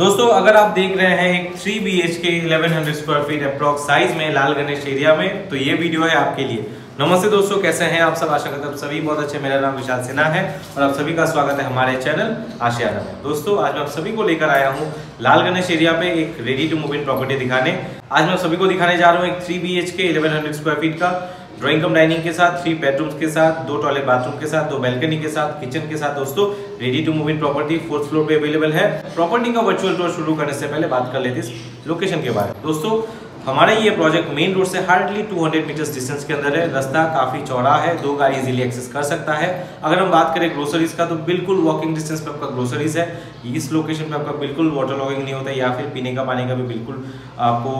दोस्तों, अगर आप देख रहे हैं एक three B H K eleven hundred square feet approx size में लाल गणेश एरिया में तो ये वीडियो है आपके लिए। नमस्ते दोस्तों, कैसे हैं आप सब? आशा करते हैं सभी बहुत अच्छे मेरा नाम विशाल सिन्हा है और आप सभी का स्वागत है हमारे चैनल आशियाना में। दोस्तों, आज मैं आप सभी को लेकर आया हूँ लाल गणेश एरिया पे एक ready to move in property दिखाने। आज मैं आप सभी को दिखाने जा रहा हूँ एक three B H K eleven hundred square feet का। ड्राइंग कम डाइनिंग के साथ थ्री बेडरूम्स के साथ, दो टॉयलेट बाथरूम के साथ, दो बैल्कनी के साथ किचन के साथ दोस्तों ready to move in property fourth floor पे अवेलेबल है। प्रॉपर्टी का वर्चुअल टूर शुरू करने से पहले बात कर लेते हैं लोकेशन के बारे में। दोस्तों हमारा ये प्रोजेक्ट मेन रोड से हार्डली 200 मीटर्स डिस्टेंस के अंदर है। रास्ता काफ़ी चौड़ा है, दो गाड़ी इजीली एक्सेस कर सकता है। अगर हम बात करें ग्रोसरीज का तो बिल्कुल वॉकिंग डिस्टेंस पे आपका ग्रोसरीज है। इस लोकेशन पे आपका बिल्कुल वाटर लॉगिंग नहीं होता, या फिर पीने का पानी का भी बिल्कुल आपको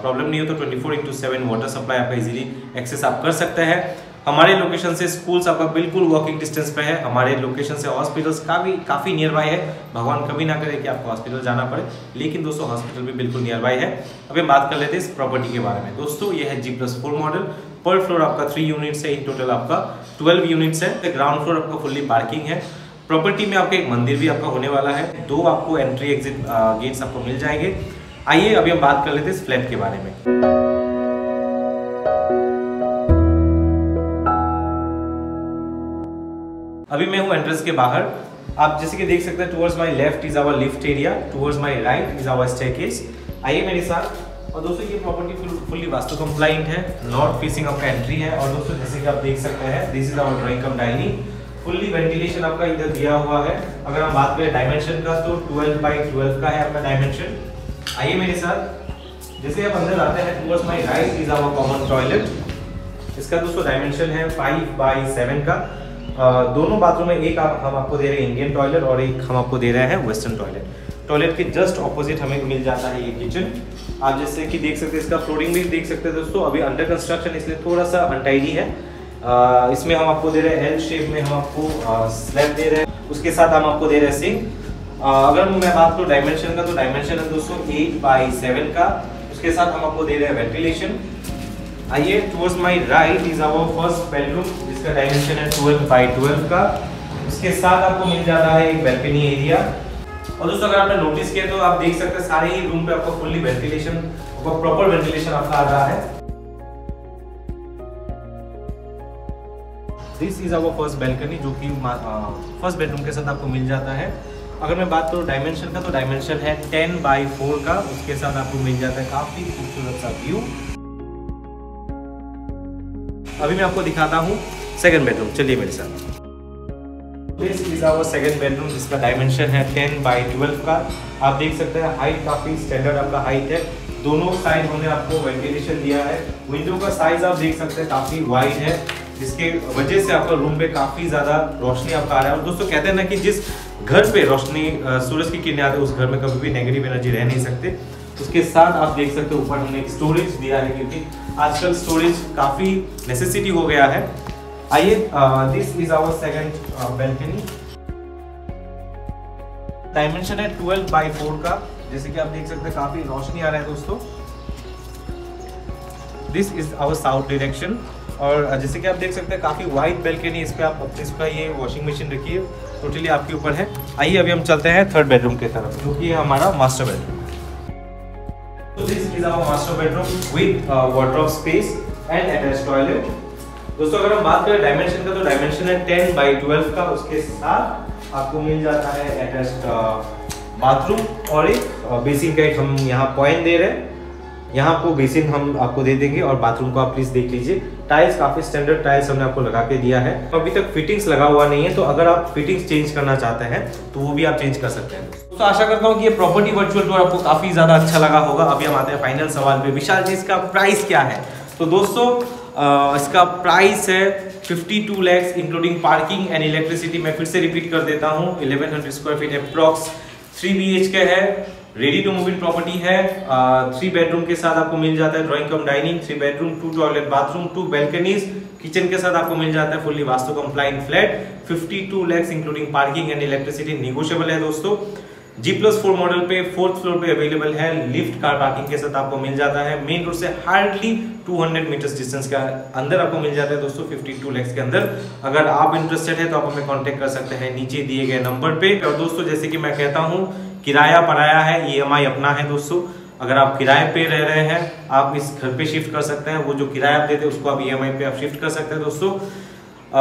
प्रॉब्लम नहीं होता। Twenty four into seven water supply आपका इजीली एक्सेस आप कर सकते हैं। हमारे लोकेशन से स्कूल्स आपका बिल्कुल वॉकिंग डिस्टेंस पे है। हमारे लोकेशन से हॉस्पिटल्स का भी काफ़ी नियर बाय है। भगवान कभी ना करे कि आपको हॉस्पिटल जाना पड़े। लेकिन दोस्तों हॉस्पिटल भी बिल्कुल नियर बाय है अभी बात कर लेते हैं इस प्रॉपर्टी के बारे में। दोस्तों, ये है जी प्लस फोर मॉडल पर फ्लोर आपका थ्री यूनिट्स है। इन टोटल आपका ट्वेल्व यूनिट्स है। ग्राउंड फ्लोर आपका फुल्ली पार्किंग है। प्रॉपर्टी में आपका एक मंदिर भी आपका होने वाला है। दो आपको एंट्री एग्जिट गेट्स आपको मिल जाएँगे। आइए, अभी हम बात कर लेते हैं इस फ्लैट के बारे में। अभी मैं हूँ एंट्रेंस के बाहर। आप जैसे कि देख सकते हैं towards my left is our lift area towards my right is our staircase आइए मेरे साथ। और दोस्तों, ये प्रॉपर्टी फुल्ली वास्तु कंप्लाइंट है। नॉर्थ फेसिंग आपका एंट्री है। और दोस्तों, जैसे कि आप देख सकते हैं this is our drawing cum dining fully ventilation आपका इधर दिया हुआ है। अगर हम बात करें डायमेंशन का तो 12 बाई 12 का है आपका डायमेंशन आइए मेरे साथ। जैसे आप अंदर आते हैं towards my right is our common toilet इसका दोस्तों डायमेंशन है 5 बाई 7 का। दोनों बाथरूम में एक आप, हम आपको दे रहे हैं इंडियन टॉयलेट और एक हम आपको दे रहे हैं वेस्टर्न टॉयलेट टॉयलेट के जस्ट ऑपोजिट हमें मिल जाता है ये किचन आप जैसे कि देख सकते हैं, इसका फ्लोरिंग भी देख सकते हैं दोस्तों, अभी अंडर कंस्ट्रक्शन इसलिए थोड़ा सा अनटाइडी है. इसमें हम आपको दे रहे हैं एल शेप में हम आपको स्लैब दे रहे हैं. उसके साथ हम आपको दे रहे हैं सिंक अगर मैं बात करूँ डायमेंशन का तो डायमेंशन है दोस्तों एट बाई सेवन का. उसके साथ हम आपको दे रहे हैं वेंटिलेशन आइए towards my right is our first bedroom जिसका डायमेंशन है 12 बाय 12 का। उसके साथ आपको मिल जाता है एक बैल्कनी एरिया और दोस्तों, अगर आपने नोटिस किया तो आप देख सकते हैं सारे ही रूम पे आपको फुल्ली वेंटिलेशन आपको प्रॉपर वेंटिलेशन आपका आ रहा है। This is our first balcony जो कि फ़र्स्ट बेडरूम के साथ आपको मिल जाता है। अगर मैं बात करूँ डायमेंशन का तो डायमेंशन है 10 बाई 4 का। उसके साथ आपको मिल जाता है काफ़ी खूबसूरत सा व्यू अभी मैं आपको दिखाता हूँ सेकंड बेडरूम चलिए मेरे साथ। This is our second bedroom जिसका डायमेंशन है 10 बाई 12 का। आप देख सकते हैं हाइट काफ़ी स्टैंडर्ड आपका हाइट है। दोनों साइड हमने आपको वेंटिलेशन दिया है। विंडो का साइज़ आप देख सकते हैं, काफ़ी वाइड है। जिसके वजह से आपका रूम पे काफ़ी ज़्यादा रोशनी आपका आ रहा है। और दोस्तों, कहते हैं ना कि जिस घर पे रोशनी सूरज की किरणें आती है, उस घर में कभी भी नेगेटिव एनर्जी रह नहीं सकते। उसके साथ आप देख सकते हो ऊपर हमने स्टोरेज दिया है क्योंकि आजकल स्टोरेज काफ़ी नेसेसिटी हो गया है। आइए this is our second balcony dimension है 12 बाई 4 का। जैसे कि आप देख सकते हैं, काफ़ी रोशनी आ रहा है दोस्तों। This is our south direction और जैसे कि आप देख सकते हैं, काफ़ी वाइड बेल्कनी इस पर आप इस पर ये वॉशिंग मशीन रखिए। टोटली आपके ऊपर है। आइए, अभी हम चलते हैं थर्ड बेडरूम की तरफ़, जो कि हमारा master bedroom is our bedroom with uh, wardrobe space and attached toilet. दोस्तों अगर हम बात करें डायमेंशन का तो डायमेंशन है 10 बाई 12 का उसके साथ आपको मिल जाता है अटैच बाथरूम uh, और एक बेसिन का एक हम यहाँ पॉइंट दे रहे हैं यहाँ आपको बेसिन हम आपको दे देंगे और बाथरूम को आप प्लीज़ देख लीजिए। टाइल्स काफ़ी स्टैंडर्ड टाइल्स हमने आपको लगा के दिया है। अभी तक फिटिंग्स लगा हुआ नहीं है तो अगर आप फिटिंग्स चेंज करना चाहते हैं तो वो भी आप चेंज कर सकते हैं। तो आशा करता हूँ कि ये प्रॉपर्टी वर्चुअल टूर आपको काफ़ी ज़्यादा अच्छा लगा होगा। अभी हम आते हैं फाइनल सवाल पे। विशाल जी, इसका प्राइस क्या है? तो दोस्तों इसका प्राइस है 52 lakhs including parking and electricity मैं फिर से रिपीट कर देता हूँ। 1100 square feet approx three B K है। Ready to move in property है थ्री बेडरूम के साथ आपको मिल जाता है drawing cum dining three bedroom two toilet bathroom two balconies kitchen के साथ आपको मिल जाता है fully vastu compliant flat 52 lakhs including parking and electricity negotiable है दोस्तों। जी प्लस फोर मॉडल पे फोर्थ फ्लोर पे अवेलेबल है लिफ्ट कार पार्किंग के साथ आपको मिल जाता है। मेन रोड से हार्डली 200 मीटर्स डिस्टेंस के अंदर आपको मिल जाता है दोस्तों 52 लैक्स के अंदर। अगर आप इंटरेस्टेड है तो आप हमें कांटेक्ट कर सकते हैं नीचे दिए गए नंबर पे। और दोस्तों, जैसे कि मैं कहता हूँ किराया पराया है ई अपना है दोस्तों। अगर आप किराए पे रह रहे हैं, आप इस घर पे शिफ्ट कर सकते हैं। वो जो किराया आप देते हैं, उसको आप ईएमआई पे आप शिफ्ट कर सकते हैं दोस्तों।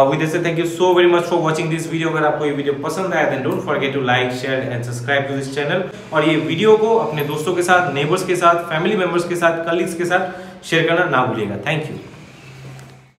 With thank you so very much for watching this video अगर आपको ये वीडियो पसंद आया then don't forget to like share and subscribe to this channel और ये वीडियो को अपने दोस्तों के साथ नेबर्स के साथ फैमिली मेंबर्स के साथ कलीग्स के साथ शेयर करना ना भूलिएगा। Thank you